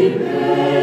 viver.